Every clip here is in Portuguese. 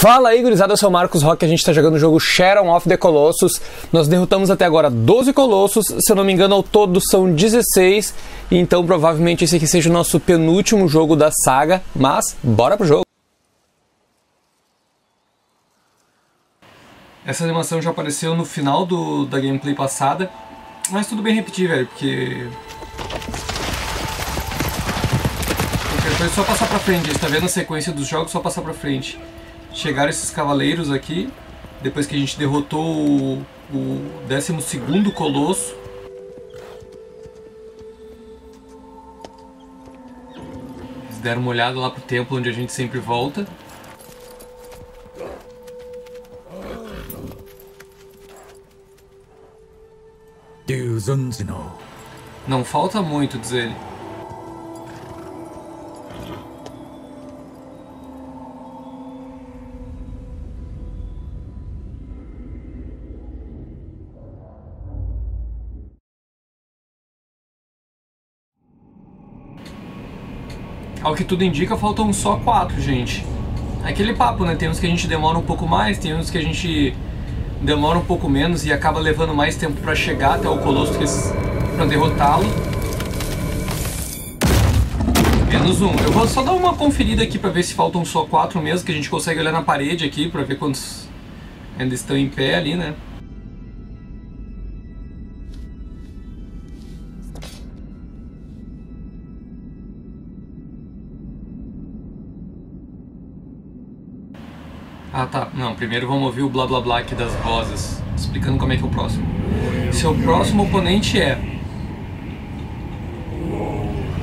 Fala aí, gurizada, eu sou o Marcos Rock, a gente tá jogando o jogo Shadow of the Colossus. Nós derrotamos até agora 12 colossos, se eu não me engano, ao todo são 16, então provavelmente esse aqui seja o nosso penúltimo jogo da saga, mas bora pro jogo. Essa animação já apareceu no final do, da gameplay passada, mas tudo bem repetir, velho, porque... Coisa é só passar pra frente, a gente tá vendo a sequência dos jogos, só passar pra frente chegaram esses cavaleiros aqui, depois que a gente derrotou o, o 12 colosso. Eles deram uma olhada lá pro templo onde a gente sempre volta. Não falta muito, diz ele. Ao que tudo indica, faltam só quatro, gente. Aquele papo, né? Tem uns que a gente demora um pouco mais, tem uns que a gente demora um pouco menos e acaba levando mais tempo para chegar até o Colosso para derrotá-lo. Menos um. Eu vou só dar uma conferida aqui para ver se faltam só quatro mesmo, que a gente consegue olhar na parede aqui para ver quantos ainda estão em pé ali, né? Ah tá, não, primeiro vamos ouvir o blá blá blá aqui das vozes, explicando como é que é o próximo. Seu próximo oponente é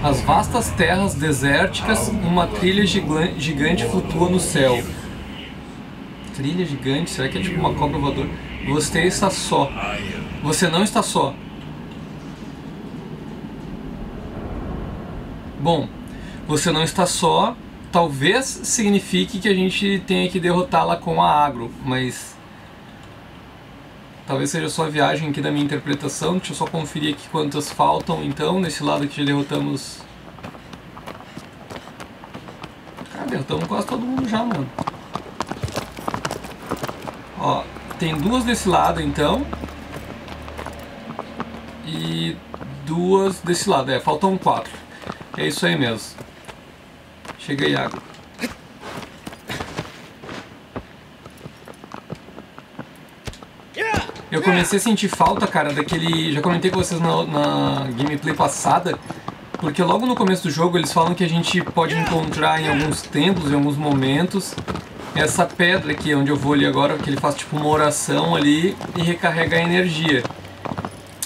as vastas terras desérticas, uma trilha gigante flutua no céu. Trilha gigante? Será que é tipo uma cobra voadora? Você está só. Você não está só. Bom, você não está só talvez signifique que a gente tenha que derrotá-la com a agro, mas talvez seja só a viagem aqui da minha interpretação. Deixa eu só conferir aqui quantas faltam então, nesse lado já derrotamos... Cara, derrotamos quase todo mundo já, mano. Ó, tem duas desse lado então. E duas desse lado, é, faltam quatro. É isso aí mesmo. Cheguei água. Eu comecei a sentir falta, cara, daquele... Já comentei com vocês na, na gameplay passada, porque logo no começo do jogo eles falam que a gente pode encontrar em alguns templos, em alguns momentos, essa pedra aqui, onde eu vou ali agora, que ele faz tipo uma oração ali e recarrega a energia.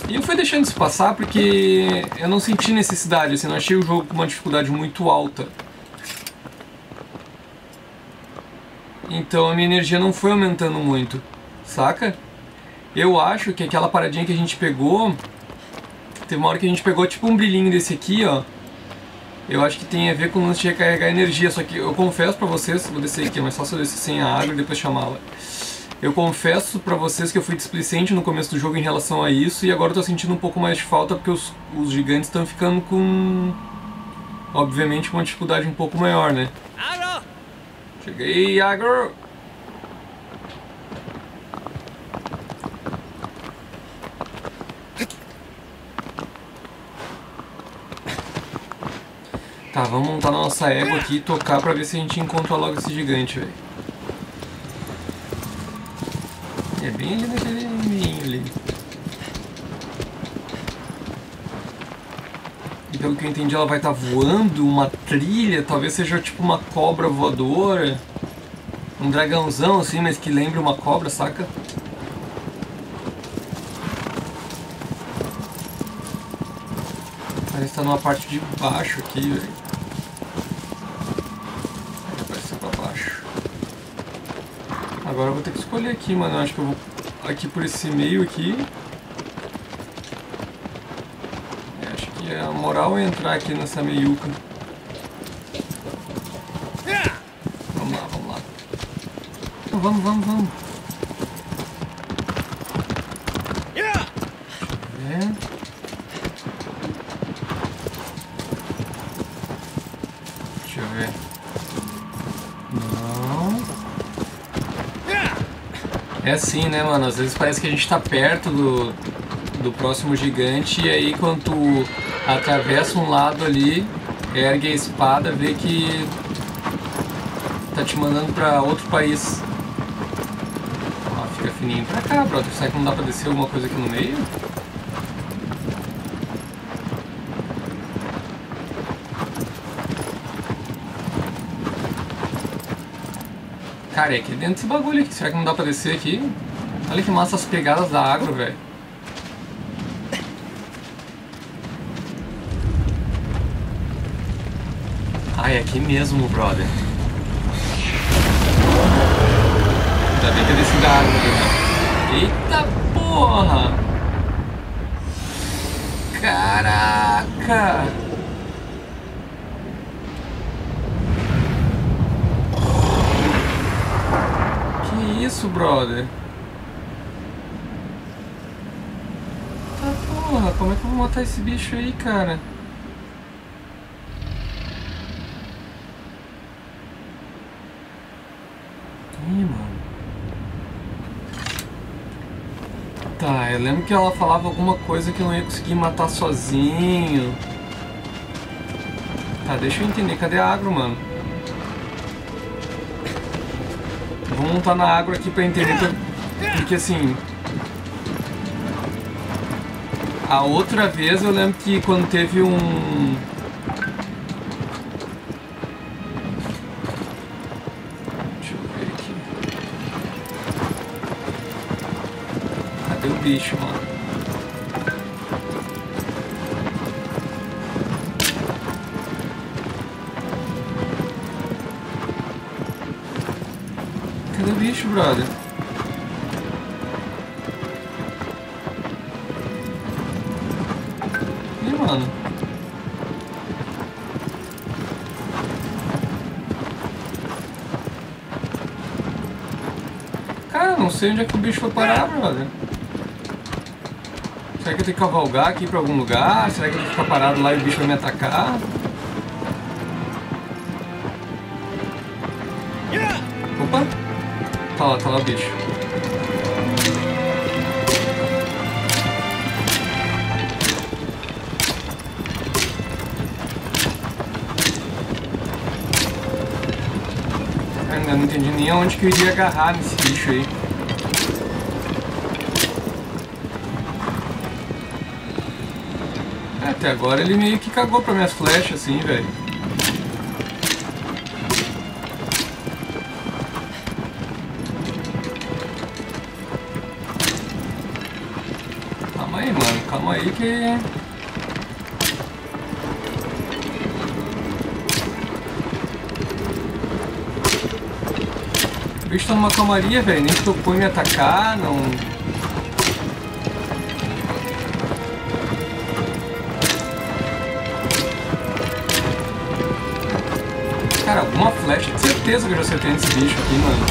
E eu fui deixando isso passar porque eu não senti necessidade, assim, não achei o jogo com uma dificuldade muito alta. Então a minha energia não foi aumentando muito, saca? Eu acho que aquela paradinha que a gente pegou, teve uma hora que a gente pegou tipo um brilhinho desse aqui, ó. Eu acho que tem a ver com o lance de recarregar energia, só que eu confesso pra vocês, vou descer aqui, é mais fácil eu descer sem a água e depois chamá-la. Eu confesso pra vocês que eu fui displicente no começo do jogo em relação a isso e agora eu tô sentindo um pouco mais de falta porque os, os gigantes estão ficando com... Obviamente uma dificuldade um pouco maior, né? Cheguei, agro! Tá, vamos montar nossa égua aqui e tocar pra ver se a gente encontra logo esse gigante, velho. É bem ali naquele meio ali. Pelo que eu entendi, ela vai estar tá voando uma trilha, talvez seja tipo uma cobra voadora. Um dragãozão assim, mas que lembra uma cobra, saca? Parece estar tá numa parte de baixo aqui, velho. Agora eu vou ter que escolher aqui, mano. Eu acho que eu vou aqui por esse meio aqui. a moral é entrar aqui nessa meiuca. Vamos lá, vamos lá. Então, vamos, vamos, vamos. Ver. Deixa eu ver. Não. É assim, né, mano? Às vezes parece que a gente tá perto do, do próximo gigante e aí quando tu atravessa um lado ali, ergue a espada, vê que tá te mandando pra outro país. Ó, fica fininho pra cá, brother. Será que não dá pra descer alguma coisa aqui no meio? Cara, é aqui dentro desse bagulho aqui. Será que não dá pra descer aqui? Olha que massa as pegadas da água, velho. Ah, é aqui mesmo, brother. Ainda bem que eu desci da água, né? Eita porra! Caraca! Que isso, brother? Tá porra, como é que eu vou matar esse bicho aí, cara? Ih, mano. Tá, eu lembro que ela falava alguma coisa que eu não ia conseguir matar sozinho. Tá, deixa eu entender. Cadê a agro, mano? Vamos montar na agro aqui pra entender. Porque assim. A outra vez eu lembro que quando teve um. Bicho, mano? Cadê o bicho, brother? Ih, mano. Cara, não sei onde é que o bicho foi parar, brother. Será que eu tenho que cavalgar aqui pra algum lugar? Será que eu tenho que ficar parado lá e o bicho vai me atacar? Opa! Tá lá, tá lá o bicho. Ainda não entendi nem aonde que eu iria agarrar nesse bicho aí. Até agora ele meio que cagou pra minhas flechas assim, velho. Calma aí, mano. Calma aí que... O bicho tá numa calmaria, velho. Nem tocou em me atacar, não... certeza que já acertei nesse bicho aqui, mano.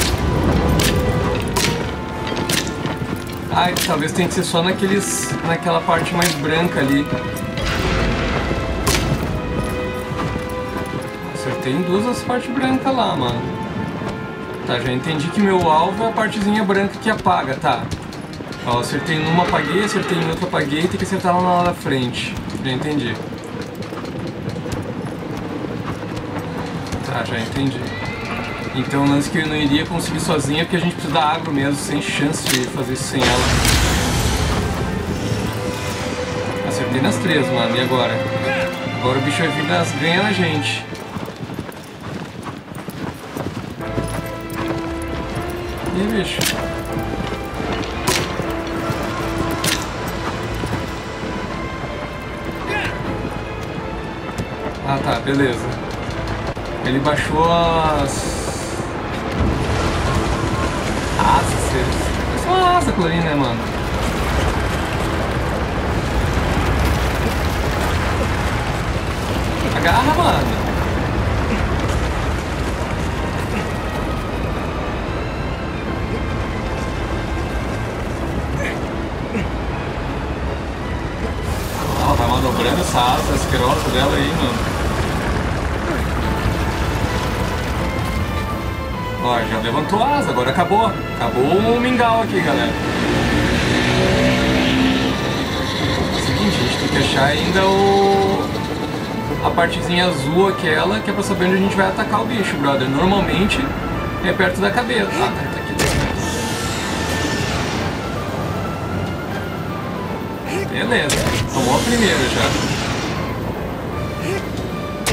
Ai, talvez tenha que ser só naqueles, naquela parte mais branca ali. Acertei em duas das partes brancas lá, mano. Tá, já entendi que meu alvo é a partezinha branca que apaga, tá. Ó, acertei numa, apaguei, acertei em outra, apaguei, tem que acertar lá na da frente. Já entendi. Tá, já entendi. Então o lance que eu não iria conseguir sozinha é porque a gente precisa da agro mesmo, sem chance de fazer isso sem ela. Acertei nas três, mano, e agora? Agora o bicho vai vir nas ganha na gente. E aí, bicho? Ah tá, beleza. Ele baixou as asas. É só uma asa aquilo ali, né, mano? Agarra, mano. Ela vai manobrando essa asa asquerosa dela aí, mano. Ó, já levantou asa, agora acabou. Acabou o mingau aqui, galera. Seguinte, a gente tem que achar ainda o... A partezinha azul aquela, que é pra saber onde a gente vai atacar o bicho, brother. Normalmente é perto da cabeça. Ah, tá, tá aqui. Beleza, tomou a primeira já.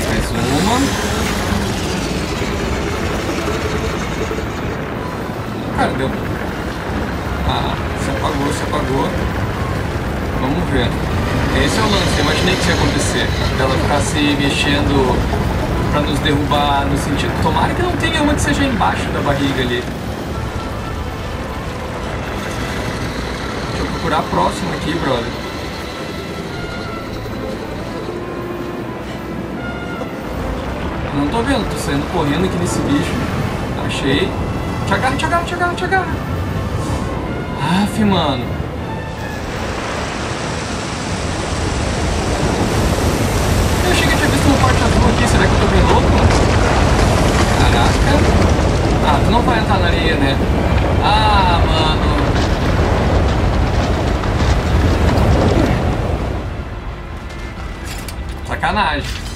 Mais uma. Cara, deu. Ah, se apagou, se apagou. Vamos ver. Esse é o lance, eu imaginei que isso ia acontecer. Ela ficar se mexendo pra nos derrubar no sentido. Tomara que não tenha uma que seja embaixo da barriga ali. Deixa eu procurar a próxima aqui, brother. Não tô vendo, tô saindo correndo aqui nesse bicho. Achei. Te agarra, te agarra, te agarra, te agarra. Aff, mano. Eu achei que eu tinha visto um forte azul aqui. Será que eu tô bem louco? Caraca. Ah, tu não vai entrar na areia, né? Ah, mano. Sacanagem.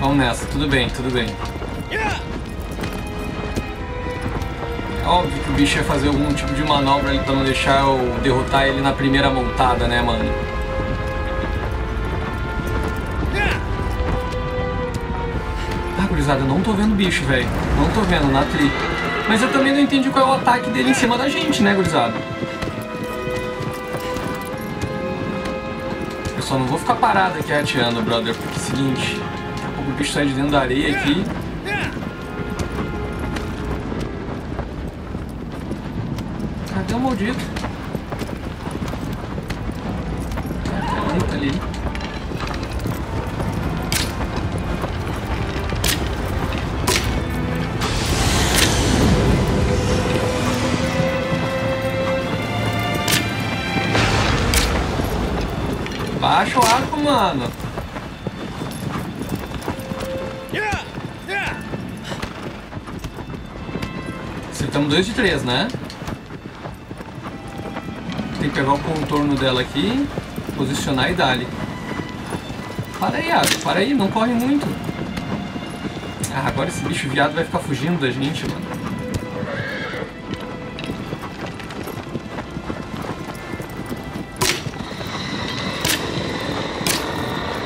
Vamos nessa, tudo bem, tudo bem. É óbvio que o bicho ia fazer algum tipo de manobra ali pra não deixar eu derrotar ele na primeira montada, né, mano? Ah, gurizada, não tô vendo o bicho, velho. Não tô vendo, na tri. Mas eu também não entendi qual é o ataque dele em cima da gente, né, gurizada? Eu só não vou ficar parado aqui rateando, brother, porque é o seguinte bicho sai de dentro da areia aqui. Cadê o maldito? Tá ali. Baixa o arco, mano. Dois de três, né? Tem que pegar o contorno dela aqui, posicionar e dar-lhe. Para aí, Ado, para aí, não corre muito. Ah, agora esse bicho viado vai ficar fugindo da gente, mano.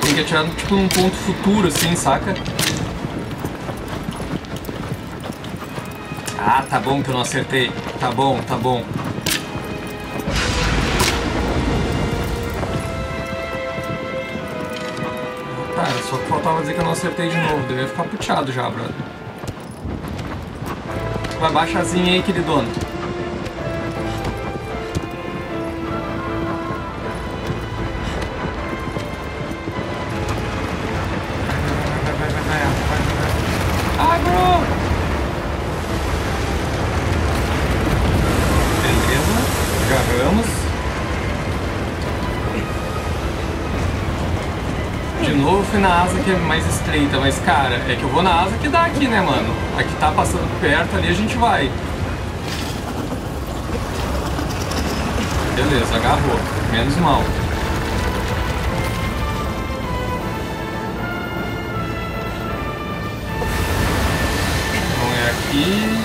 Tem que atirar tipo num ponto futuro, assim, saca? Ah, tá bom que eu não acertei. Tá bom, tá bom. Tá, só faltava dizer que eu não acertei de novo. Devia ficar puteado já, brother. Vai, baixa asinha aí, queridona. Que é mais estreita, mas cara, é que eu vou na asa que dá aqui, né, mano? Aqui tá passando perto, ali a gente vai. Beleza, agarrou. Menos mal. Então é aqui.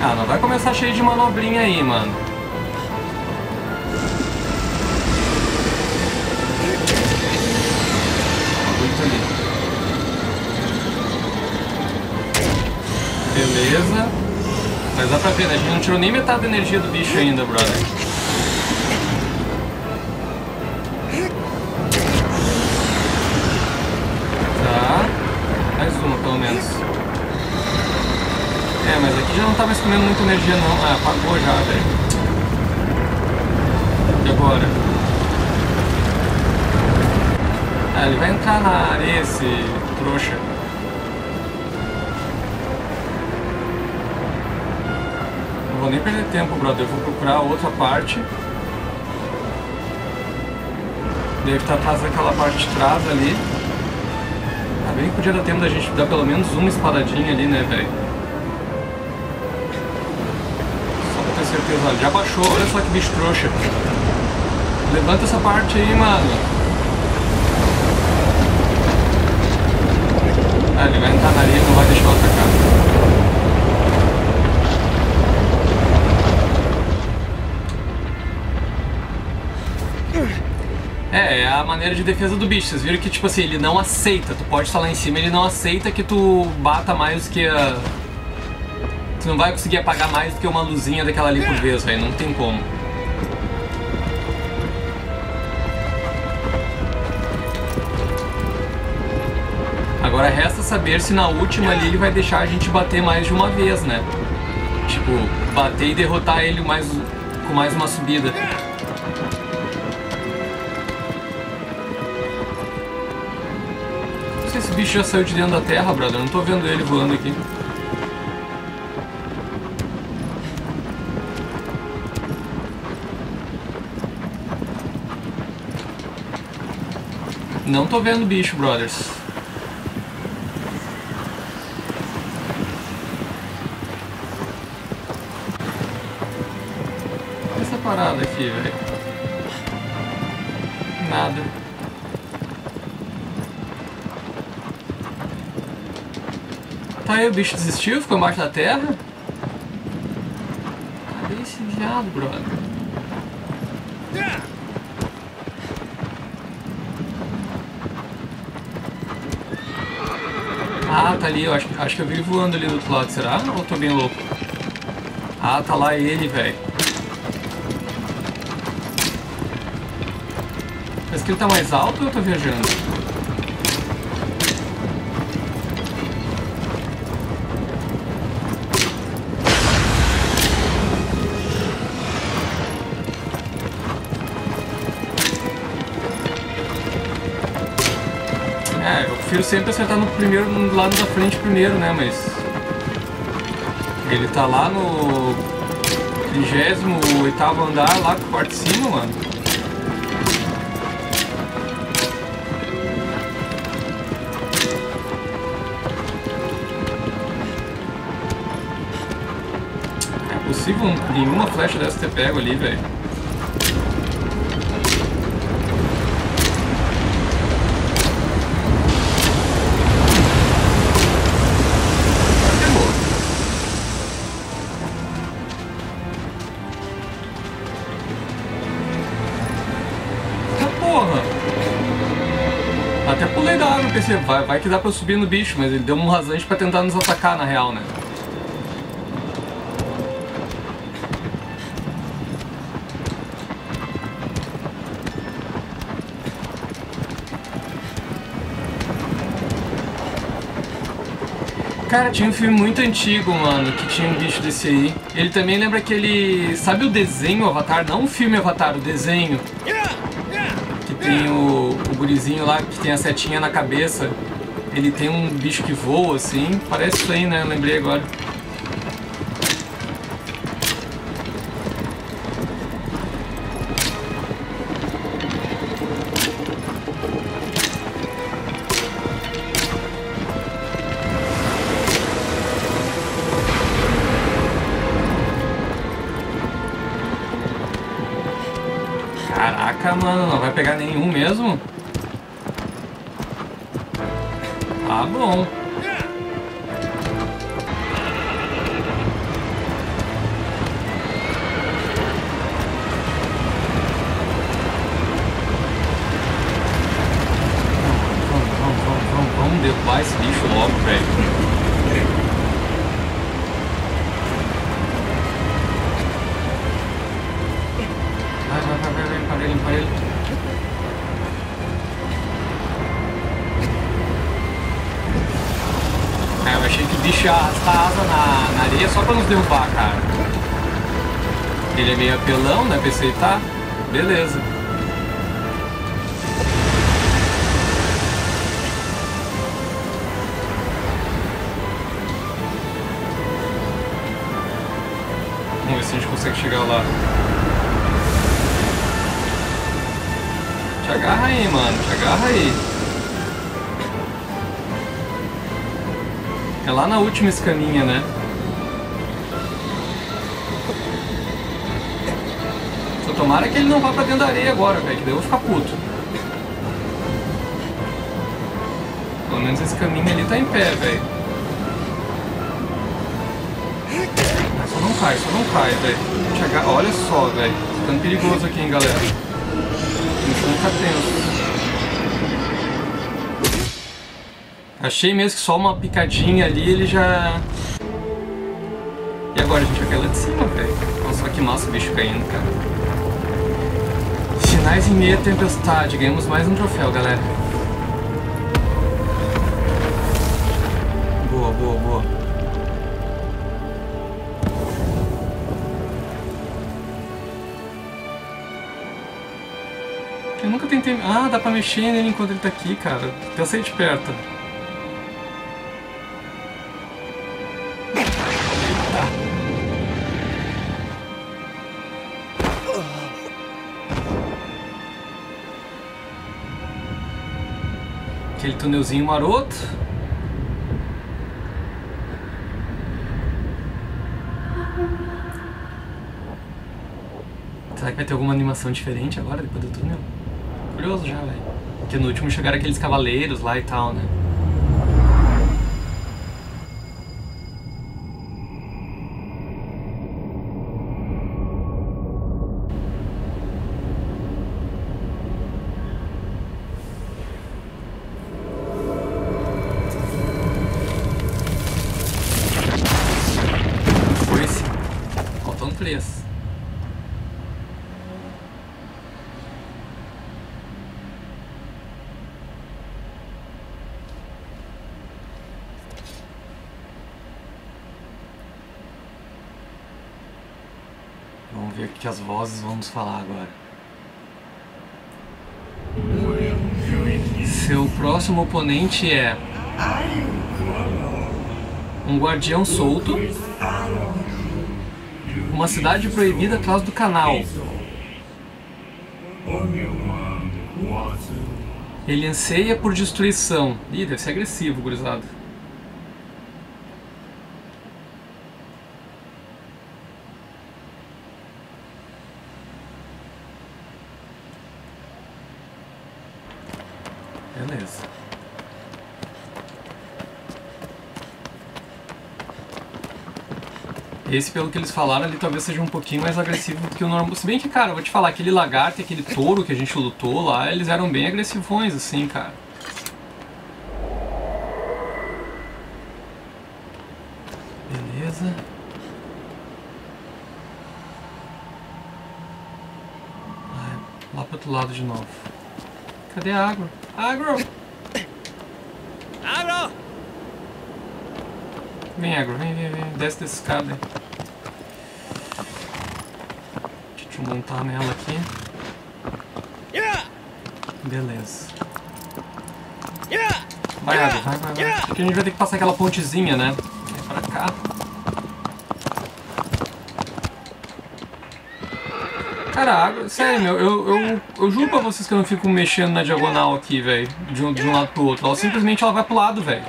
Ah, não vai começar cheio de manobrinha aí, mano. Beleza. Mas dá pra ver, né? A gente não tirou nem metade da energia do bicho ainda, brother. Tá. Mais uma, pelo menos. É, mas aqui já não tá mais comendo muita energia, não. Ah, apagou já, velho. E agora? Ele vai entrar na areia, esse trouxa. vou nem perder tempo, brother. Eu vou procurar outra parte Deve estar atrás daquela parte de trás ali. Tá bem que podia dar tempo da gente dar pelo menos uma espadadinha ali, né, velho? Só pra ter certeza. Já baixou, olha só que bicho trouxa. Levanta essa parte aí, mano. Ah, ele vai entrar na areia e não vai deixar eu atacar. É, é a maneira de defesa do bicho. Vocês viram que, tipo assim, ele não aceita. Tu pode estar lá em cima, ele não aceita que tu bata mais que a... Tu não vai conseguir apagar mais do que uma luzinha daquela ali por vez, velho. Não tem como. Agora resta saber se na última ali ele vai deixar a gente bater mais de uma vez, né? Tipo, bater e derrotar ele mais, com mais uma subida. Não sei se esse bicho já saiu de dentro da terra, brother. Não tô vendo ele voando aqui. Não tô vendo bicho, brothers. Aqui, velho. Nada. Tá aí, o bicho desistiu, ficou embaixo da terra? Cadê esse viado, brother? Ah, tá ali, eu acho, acho que eu vi voando ali do outro lado, será? Ou tô bem louco? Ah, tá lá ele, velho. Mas que ele tá mais alto ou eu tô viajando? É, eu prefiro sempre acertar no primeiro, no lado da frente primeiro, né, mas... Ele tá lá no 38 andar, lá quarto de cima, mano. Possível nenhuma flecha dessa ter pego ali, velho. Até pulei da água, pensei, vai, vai que dá pra eu subir no bicho, mas ele deu um rasante pra tentar nos atacar na real, né? Cara, tinha um filme muito antigo, mano, que tinha um bicho desse aí. Ele também lembra aquele. Sabe o desenho Avatar? Não o filme Avatar, o desenho. Que tem o, o gurizinho lá que tem a setinha na cabeça. Ele tem um bicho que voa assim. Parece isso aí, né? Eu lembrei agora. Pegar nenhum mesmo? Ah, bom. Eu achei que o bicho ia arrastar a asa na, na areia só pra nos derrubar, cara. Ele é meio apelão, né? Pensei, tá, beleza. Vamos ver se a gente consegue chegar lá. Te agarra aí, mano. Te agarra aí. É lá na última escaninha, né? Só tomara que ele não vá pra dentro da areia agora, velho, que daí eu vou ficar puto. Pelo menos esse caminho ali tá em pé, velho. Só não cai, só não cai, velho. Olha só, velho. Tá ficando perigoso aqui, hein, galera. Tem que ficar tenso. Achei mesmo que só uma picadinha ali ele já... E agora a gente vai lá de cima, velho. Nossa, que massa o bicho caindo, cara. Sinais em meia tempestade. Ganhamos mais um troféu, galera. Boa, boa, boa. Eu nunca tentei... Ah, dá pra mexer nele enquanto ele tá aqui, cara. Pensei de perto. Túnelzinho maroto. Será que vai ter alguma animação diferente agora, depois do túnel? Curioso já, velho. Porque no último chegaram aqueles cavaleiros lá e tal, né? Ver o que as vozes vão nos falar agora. Seu próximo oponente é um guardião solto, uma cidade proibida atrás do canal. Ele anseia por destruição. Ih, deve ser agressivo, gurizada. Beleza. Esse, pelo que eles falaram, ali talvez seja um pouquinho mais agressivo do que o normal. Se bem que, cara, eu vou te falar, aquele lagarto e aquele touro que a gente lutou lá, eles eram bem agressivões, assim, cara. Beleza. Lá pro outro lado de novo. Cadê a água? Agro! Agro! Vem, Agro, vem, vem, vem. Desce desse escada aí. Deixa eu montar nela aqui. Beleza. Vai, vai, vai, vai. A gente vai ter que passar aquela pontezinha, né? Vem pra cá. Cara, água, sério, meu, eu, eu, eu juro pra vocês que eu não fico mexendo na diagonal aqui, velho, de um, de um lado pro outro. Ela simplesmente ela vai pro lado, velho.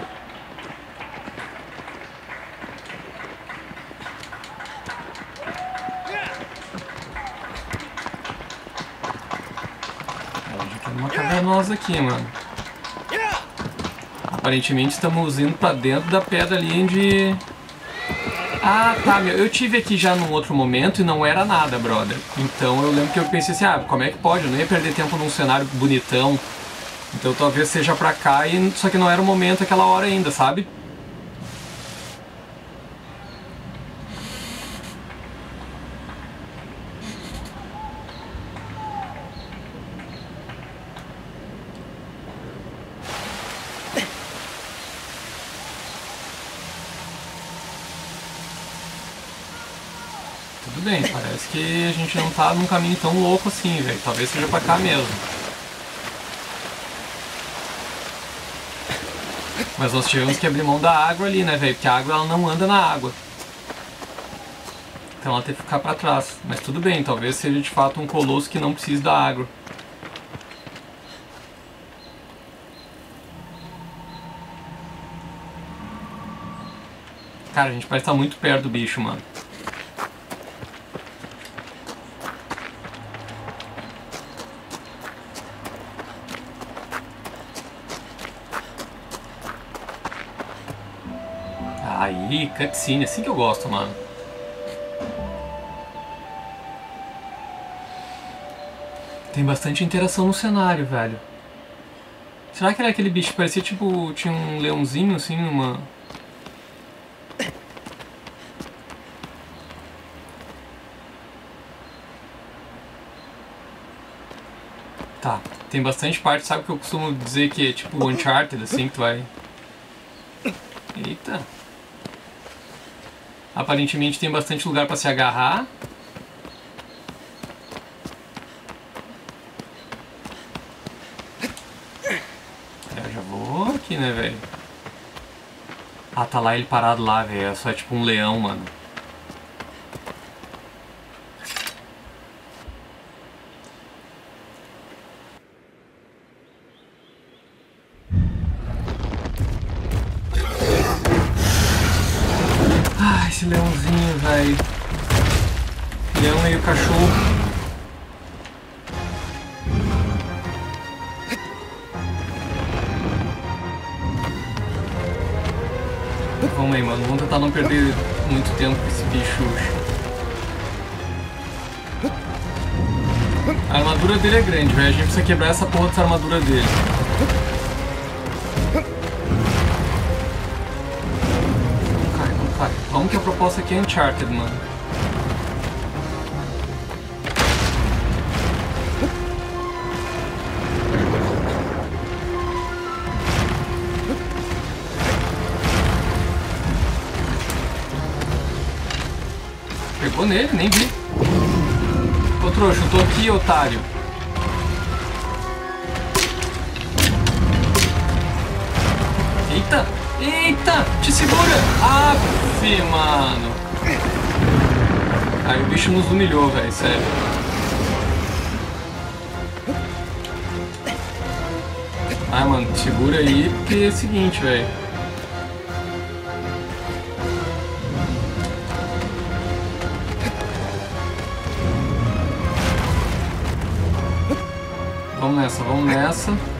Ela já tem uma cavernosa aqui, mano. Aparentemente estamos indo pra dentro da pedra ali de... Ah, tá, meu. Eu tive aqui já num outro momento e não era nada, brother. Então eu lembro que eu pensei assim, ah, como é que pode? Eu não ia perder tempo num cenário bonitão. Então talvez seja pra cá, e... só que não era o momento aquela hora ainda, sabe? bem, parece que a gente não tá num caminho tão louco assim, velho. Talvez seja pra cá mesmo. Mas nós tivemos que abrir mão da água ali, né, velho? Porque a água ela não anda na água. Então ela tem que ficar pra trás. Mas tudo bem, talvez seja de fato um colosso que não precisa da água. Cara, a gente parece estar muito perto do bicho, mano. Cutscene, assim que eu gosto, mano. Tem bastante interação no cenário, velho. Será que era aquele bicho parecia tipo. tinha um leãozinho assim numa. Tá, tem bastante parte, sabe que eu costumo dizer que é tipo Uncharted, assim, que tu vai. Eita! Aparentemente tem bastante lugar pra se agarrar. Eu já vou aqui, né, velho? Ah, tá lá ele parado lá, velho. É só tipo um leão, mano. Precisa quebrar essa porra dessa armadura dele. Não cai, não cai. Vamos que a proposta aqui é Uncharted, mano. Pegou nele, nem vi. Ô trouxa, eu tô aqui, otário. Eita! Eita! Te segura! Aff, mano! Aí o bicho nos humilhou, velho, sério. Ai, mano, segura aí, porque é o seguinte, velho. Vamos nessa, vamos nessa.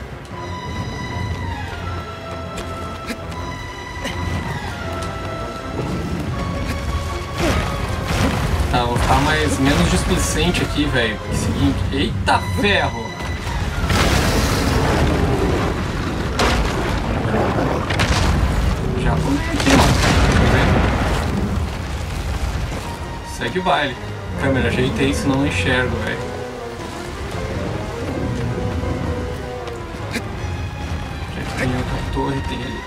Menos displicente aqui, velho. Seguinte... Eita ferro! Já tomei aqui, mano. Segue o baile. Câmera, ajeitei, senão não enxergo, velho. Torre, tem ali.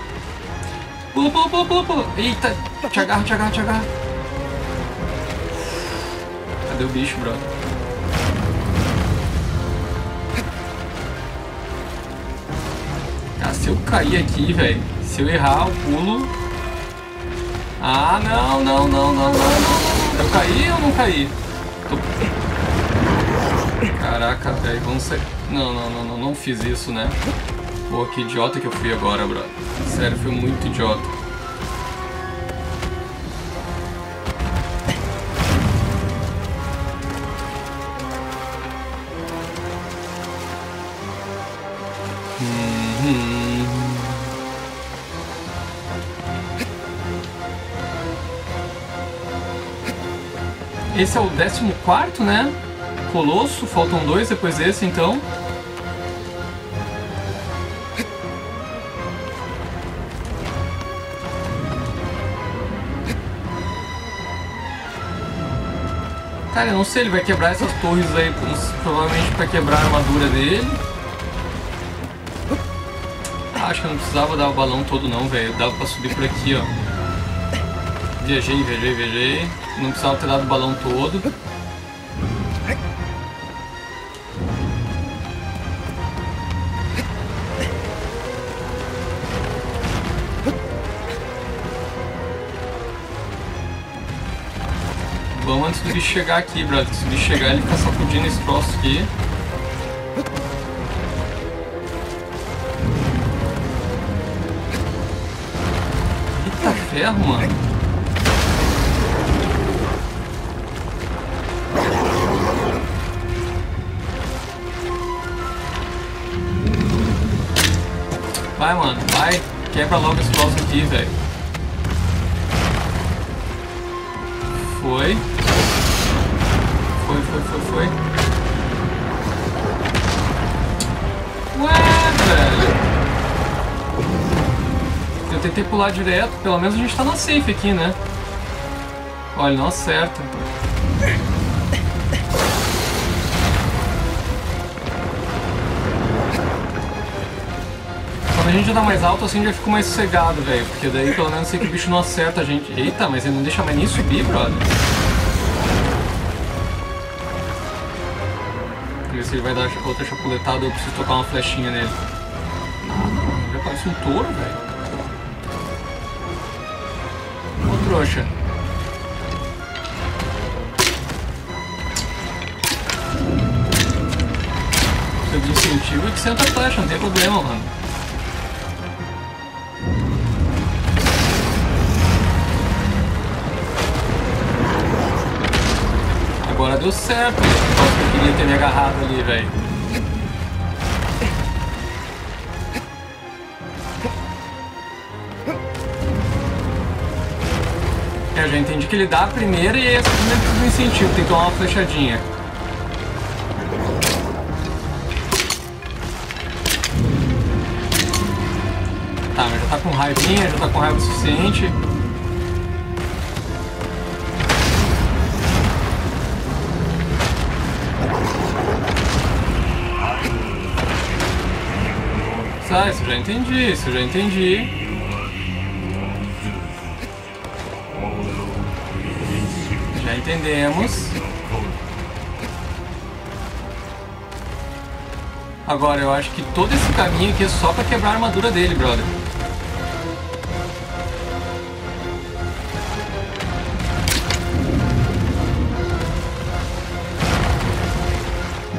Pula, pula, pula, pula, pula. Eita, te agarra, te agarra, te agarra. Cadê o bicho, brother? Ah, se eu cair aqui, velho. Se eu errar o pulo. Ah, não, não, não, não, não, não. Eu caí ou não caí? Tô... Caraca, velho, vamos sair. Não, não, não, não, não fiz isso, né? Pô, que idiota que eu fui agora, brother. Sério, fui muito idiota. Esse é o 14, né? Colosso, faltam dois depois desse, então. Cara, eu não sei, ele vai quebrar essas torres aí, provavelmente para quebrar a armadura dele. Ah, acho que eu não precisava dar o balão todo não, velho. Dava pra subir por aqui, ó. Viajei, viajei, viajei. Não precisava ter dado o balão todo. Vamos antes do bicho chegar aqui, brother. Se o bicho chegar, ele fica sacudindo esse troço aqui. Eita ferro, mano. Vai, mano, vai. Quebra logo esse troço aqui, velho. Foi. Foi, foi, foi, foi. Ué, velho. Eu tentei pular direto, pelo menos a gente tá na safe aqui, né? Olha, não acerta. Gente tá mais alto, assim, já fico mais sossegado, velho. Porque daí, pelo menos, sei que o bicho não acerta a gente. Eita, mas ele não deixa mais nem subir, brother. Ver se ele vai dar outra chapuletada eu preciso tocar uma flechinha nele. Nada. Já parece um touro, velho. Ô, trouxa. Seu incentivo é que senta a flecha, não tem problema, mano. Agora deu certo. Nossa, eu queria ter me agarrado ali, velho. É, já entendi que ele dá a primeira e essa primeira precisa do incentivo, tem que tomar uma flechadinha. Tá, mas já tá com raivinha, já tá com raiva o suficiente. Tá, isso eu já entendi, isso eu já entendi. Já entendemos. Agora, eu acho que todo esse caminho aqui é só pra quebrar a armadura dele, brother.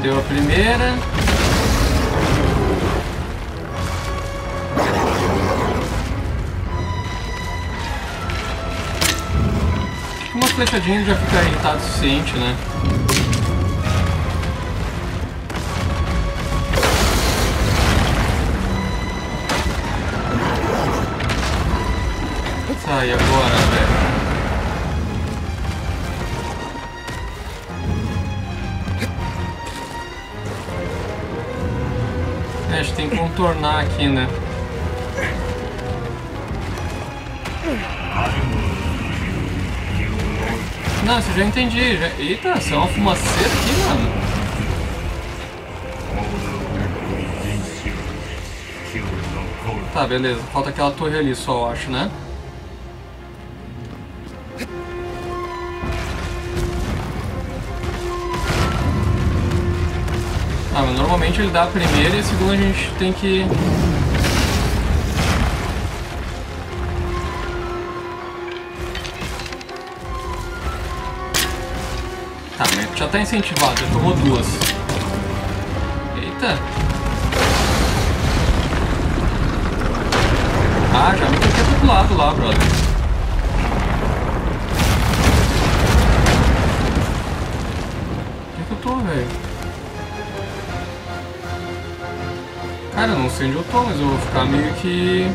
Deu a primeira. Flechadinha já fica irritado o suficiente, né? Tá, e agora, velho? É, a gente tem que contornar aqui, né? Não, você já entendi. Já... Eita, isso é uma fumaceira aqui, mano. Tá, beleza. Falta aquela torre ali só, eu acho, né? Ah, mas normalmente ele dá a primeira e a segunda a gente tem que... já tá incentivado, já tomou duas. Eita! Ah, já me toquei outro lado lá, brother. Onde é que eu tô, velho? Cara, eu não sei onde eu tô, mas eu vou ficar meio que...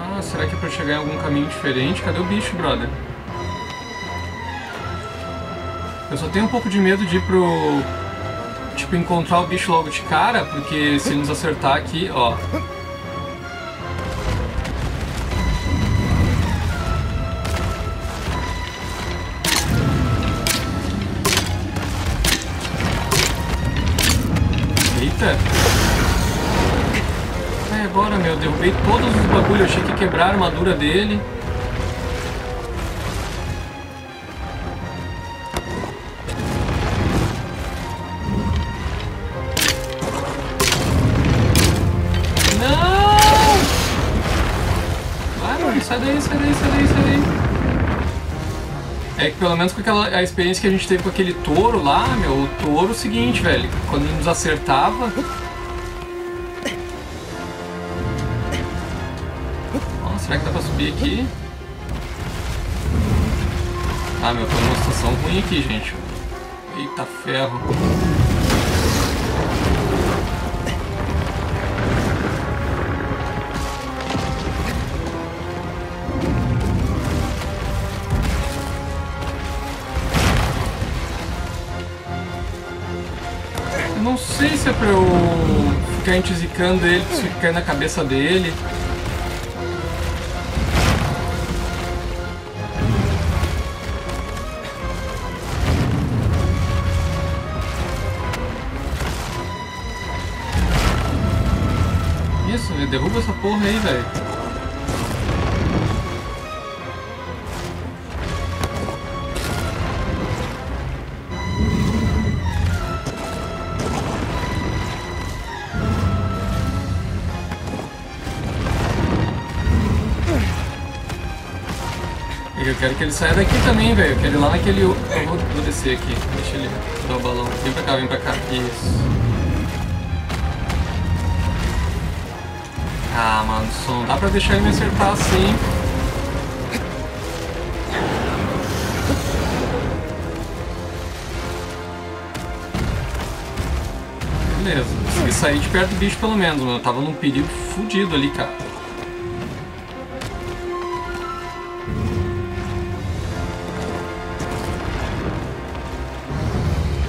Ah, será que é pra chegar em algum caminho diferente? Cadê o bicho, brother? Eu só tenho um pouco de medo de ir pro... Tipo, encontrar o bicho logo de cara, porque se ele nos acertar aqui, ó... Eita! É, agora, meu, derrubei todos os bagulhos, achei que quebrar a armadura dele. Sai daí, sai daí, sai daí, sai daí. É que pelo menos com aquela a experiência que a gente teve com aquele touro lá, meu, o touro é o seguinte, velho, quando ele nos acertava. Nossa, será que dá pra subir aqui? Ah, meu, tô numa situação ruim aqui, gente. Eita ferro. Ficar entizicando ele, cair na cabeça dele. Isso, derruba essa porra aí, velho. Eu quero que ele saia daqui também, velho. Eu quero ir lá naquele. Eu vou, vou descer aqui. Deixa ele dar o balão. Vem pra cá, vem pra cá. Isso. Ah, mano, só não dá pra deixar ele me acertar assim. Beleza, consegui sair de perto do bicho pelo menos, mano. Eu tava num perigo fudido ali, cara.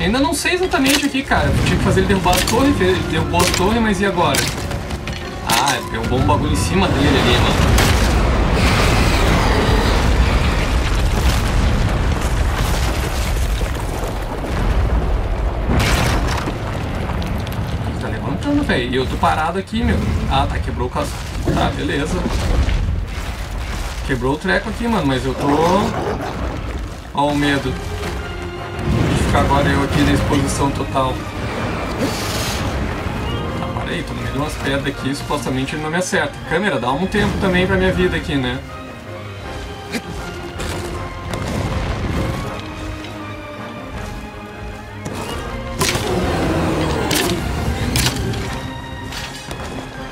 Ainda não sei exatamente o que, cara. Eu tinha que fazer ele derrubar a torre, ele derrubou a torre, mas e agora? Ah, derrubou um bagulho em cima dele ali, mano. Tá levantando, velho. E eu tô parado aqui, meu. Ah, tá, quebrou o caso. Tá, beleza. Quebrou o treco aqui, mano, mas eu tô... Ó o medo ficar agora eu aqui na exposição total. Tá, para aí, tô no meio de umas pedras aqui, supostamente ele não me acerta. Câmera, dá um tempo também pra minha vida aqui, né?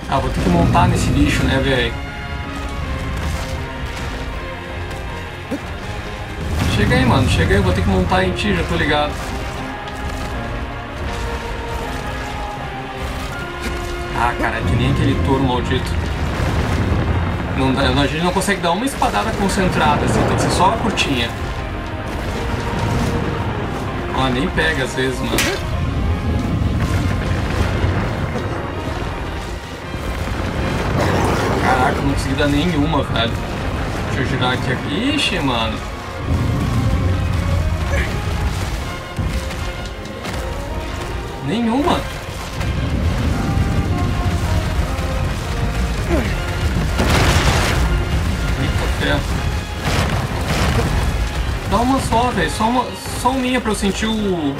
Ah, vou ter que montar nesse bicho, né, velho? Chega aí, mano. Chega aí, vou ter que montar em ti, já tô ligado. Ah, cara, é que nem aquele touro maldito. Não dá, a gente não consegue dar uma espadada concentrada, assim, tem que ser só uma curtinha. Ó, nem pega às vezes, mano. Caraca, não consegui dar nenhuma, velho. Deixa eu girar aqui. Ixi, mano. Nenhuma. Eita ferro. Dá uma só, velho. Só uma, só minha pra eu sentir o...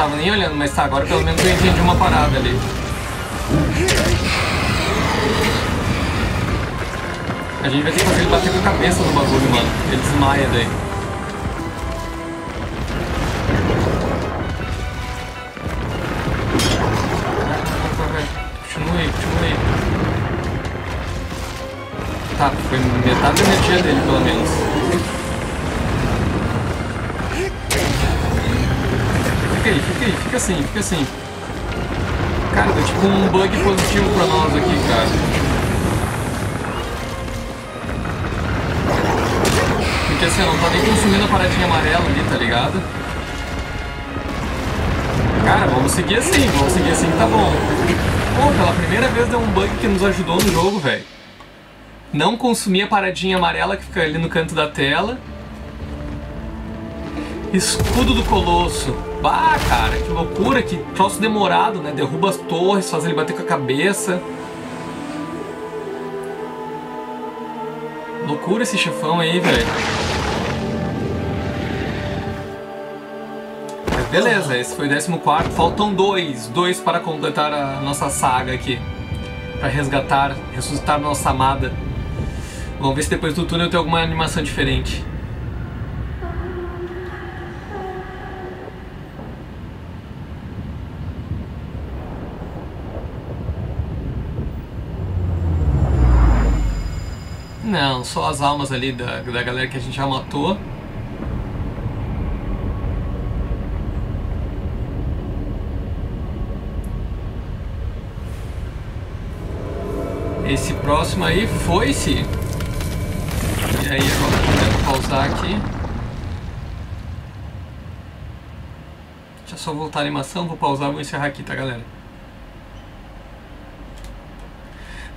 tava nem olhando, mas tá, agora pelo menos eu entendi uma parada ali. A gente vai ter que fazer ele bater com a cabeça no bagulho, mano. Ele desmaia daí. Continua aí, continua aí. Tá, foi metade da energia dele, pelo menos. Fica aí, fica aí, fica assim, fica assim. Cara, tá tipo um bug positivo pra nós aqui, cara. Porque assim, não tá nem consumindo a paradinha amarela ali, tá ligado? Cara, vamos seguir assim, vamos seguir assim que tá bom. Pô, pela primeira vez deu um bug que nos ajudou no jogo, velho. Não consumir a paradinha amarela que fica ali no canto da tela. Escudo do Colosso. Bah, cara, que loucura, que troço demorado, né? Derruba as torres, faz ele bater com a cabeça. Loucura esse chefão aí, velho. Beleza, esse foi o 14. Faltam dois. Dois para completar a nossa saga aqui. Para resgatar, ressuscitar nossa amada. Vamos ver se depois do túnel tem alguma animação diferente. Não, só as almas ali da, da galera que a gente já matou. Esse próximo aí foi-se. E aí agora eu vou pausar aqui. Deixa eu só voltar a animação, vou pausar, vou encerrar aqui, tá galera?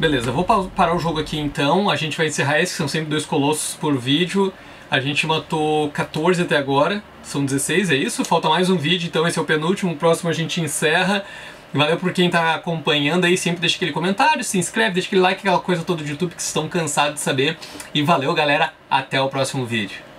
Beleza, vou parar o jogo aqui então. A gente vai encerrar esse, que são sempre dois colossos por vídeo. A gente matou 14 até agora, são 16, é isso? Falta mais um vídeo, então esse é o penúltimo. O próximo a gente encerra. Valeu por quem tá acompanhando aí, sempre deixa aquele comentário, se inscreve, deixa aquele like, aquela coisa toda do YouTube que estão cansados de saber. E valeu, galera, até o próximo vídeo.